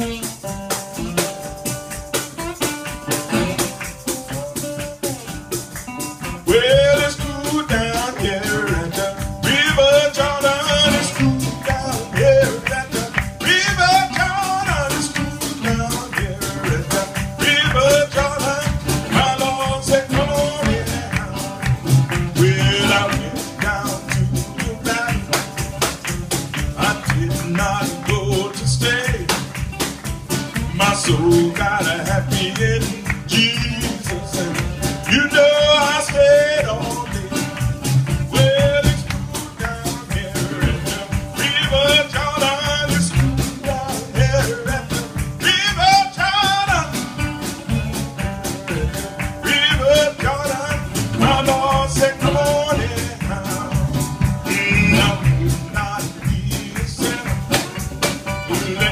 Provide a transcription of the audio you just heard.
Well, in Jesus. And you know I stayed all day. Well, it's cool down here at the River Jordan. It's cool down here at the River Jordan. River Jordan. My Lord said, come on in now. Be a.